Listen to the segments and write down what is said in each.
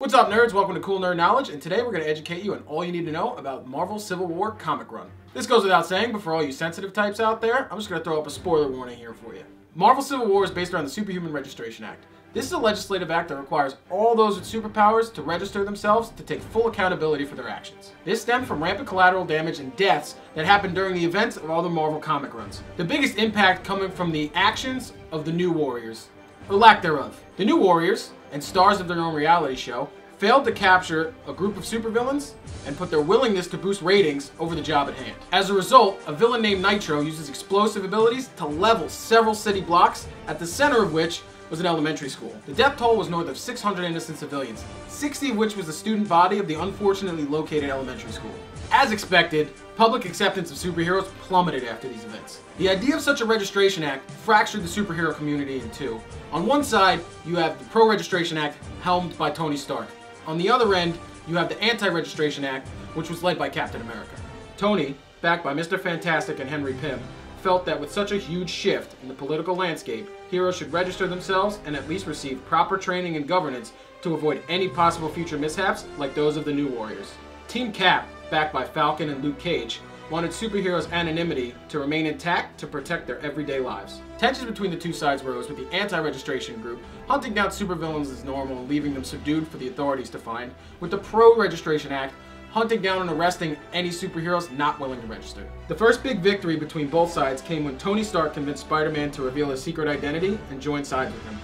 What's up, nerds? Welcome to Cool Nerd Knowledge, and today we're going to educate you on all you need to know about Marvel Civil War comic run. This goes without saying, but for all you sensitive types out there, I'm just going to throw up a spoiler warning here for you. Marvel Civil War is based around the Superhuman Registration Act. This is a legislative act that requires all those with superpowers to register themselves to take full accountability for their actions. This stemmed from rampant collateral damage and deaths that happened during the events of all the Marvel comic runs. The biggest impact coming from the actions of the New Warriors, or lack thereof. The New Warriors, and stars of their own reality show, failed to capture a group of supervillains and put their willingness to boost ratings over the job at hand. As a result, a villain named Nitro uses explosive abilities to level several city blocks, at the center of which was an elementary school. The death toll was north of 600 innocent civilians, 60 of which was the student body of the unfortunately located elementary school. As expected, public acceptance of superheroes plummeted after these events. The idea of such a registration act fractured the superhero community in two. On one side, you have the Pro-Registration Act, helmed by Tony Stark. On the other end, you have the Anti-Registration Act, which was led by Captain America. Tony, backed by Mr. Fantastic and Henry Pym, felt that with such a huge shift in the political landscape, heroes should register themselves and at least receive proper training and governance to avoid any possible future mishaps like those of the New Warriors. Team Cap, backed by Falcon and Luke Cage, wanted superheroes' anonymity to remain intact to protect their everyday lives. Tensions between the two sides rose with the anti-registration group hunting down supervillains as normal and leaving them subdued for the authorities to find, with the pro-registration act hunting down and arresting any superheroes not willing to register. The first big victory between both sides came when Tony Stark convinced Spider-Man to reveal his secret identity and join sides with him.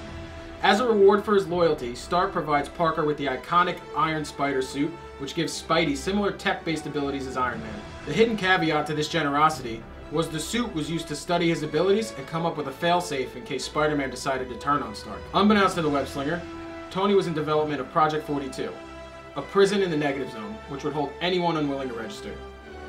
As a reward for his loyalty, Stark provides Parker with the iconic Iron Spider suit, which gives Spidey similar tech-based abilities as Iron Man. The hidden caveat to this generosity was the suit was used to study his abilities and come up with a failsafe in case Spider-Man decided to turn on Stark. Unbeknownst to the web slinger, Tony was in development of Project 42, a prison in the negative zone, which would hold anyone unwilling to register.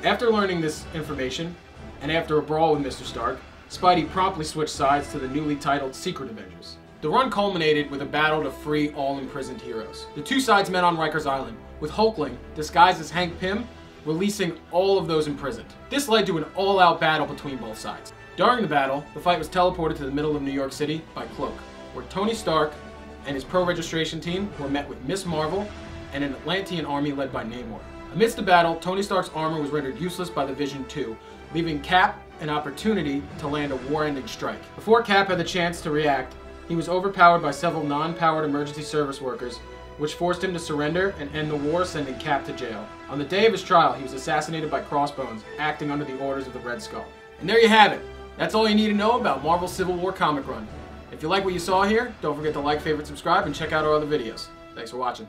After learning this information, and after a brawl with Mr. Stark, Spidey promptly switched sides to the newly titled Secret Avengers. The run culminated with a battle to free all imprisoned heroes. The two sides met on Rikers Island, with Hulkling, disguised as Hank Pym, releasing all of those imprisoned. This led to an all-out battle between both sides. During the battle, the fight was teleported to the middle of New York City by Cloak, where Tony Stark and his pro-registration team were met with Miss Marvel and an Atlantean army led by Namor. Amidst the battle, Tony Stark's armor was rendered useless by the Vision 2, leaving Cap an opportunity to land a war-ending strike. Before Cap had the chance to react, he was overpowered by several non-powered emergency service workers, which forced him to surrender and end the war, sending Cap to jail. On the day of his trial, he was assassinated by Crossbones, acting under the orders of the Red Skull. And there you have it. That's all you need to know about Marvel Civil War comic run. If you like what you saw here, don't forget to like, favorite, subscribe, and check out our other videos. Thanks for watching.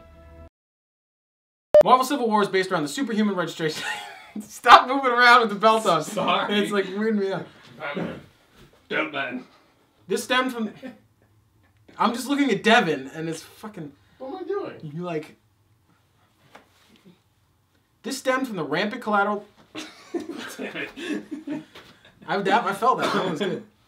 Marvel Civil War is based around the superhuman registration. Stop moving around with the belt on. Sorry. It's like weirding me out. Batman. This stemmed from. I'm just looking at Devin, and it's fucking. What am I doing? You like. This stemmed from the rampant collateral. Damn it. I, I felt that. That was good.